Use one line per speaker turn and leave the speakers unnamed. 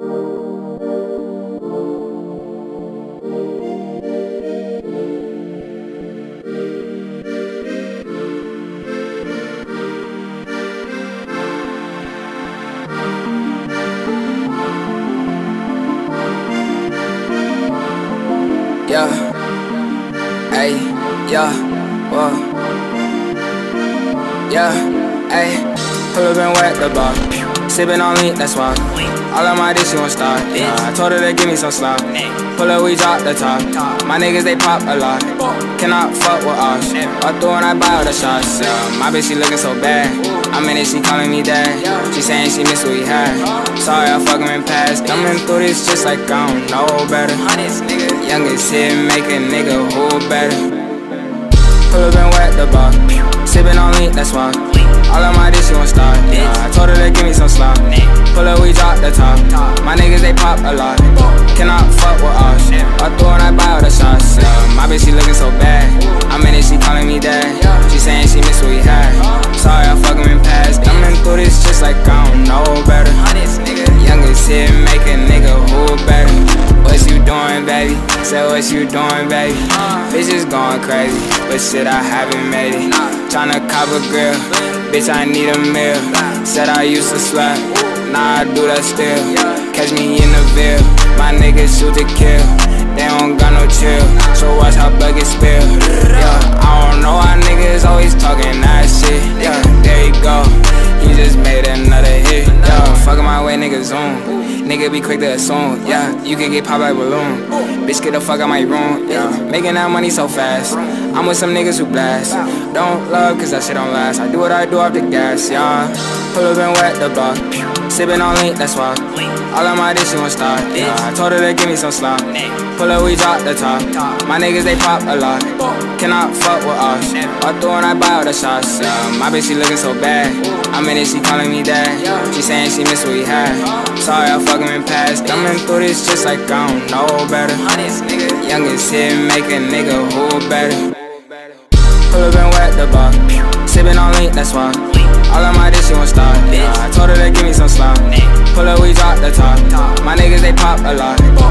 Yeah. Hey, yeah, whoa. Yeah, hey, pull up and wet the bar. Sippin' on lean, that's why. All of my dish, she won't stop. Yeah, I told her to give me some slop. Pull up, we drop the top. My niggas, they pop a lot. Cannot fuck with us. I throw and I buy all the shots. Yeah, my bitch, she looking so bad. I'm in it, she calling me dad. She saying she miss what we had. Sorry, I fuck him in past. Coming through this just like I don't know better. Youngest hit, make a nigga who better. Pull up and wet the bar. Sippin' on lean, that's why. All of my dish, she won't stop. Yeah, I told her to give me some slop. Pull up, we drop the top. My niggas, they pop a lot. Cannot fuck with us. I throw and I buy all the shots. Yeah, my bitch, she looking so bad. I'm in it, she calling me dad. She saying she miss what we had. Sorry, I fuck him in past. Coming through this just like I don't know better. Youngest hit, make doing, baby? Say what you doing, baby. Uh. Bitches going crazy, but shit, I haven't made it. Tryna cop a grill, bitch, I need a meal. Said I used to slap, nah, I do that still. Catch me in the Ville, my niggas shoot to kill. They don't got no chill, so watch how Nigga be quick to assume, yeah, you can get popped like balloon. Bitch, get the fuck out my room, yeah. Making that money so fast. I'm with some niggas who blast. Don't love, cause that shit don't last. I do what I do off the gas, yeah. Pull up and wet the block. Sippin' on lean, that's why. All of my dish, she won't stop. Yeah, I told her to give me some slop. Pull up, we drop the top. My niggas, they pop a lot. Cannot fuck with us. I throw and I buy all the shots. Yeah, my bitch, she looking so bad. I'm in it, she calling me dad. She saying she miss what we had. Sorry, I fuck him in past. Coming through this just like I don't know better. Youngest hit, make a nigga who better. Pull up and wet the bar. Sippin' on lean, that's why. All of my dish, she won't stop. My niggas, they pop a lot.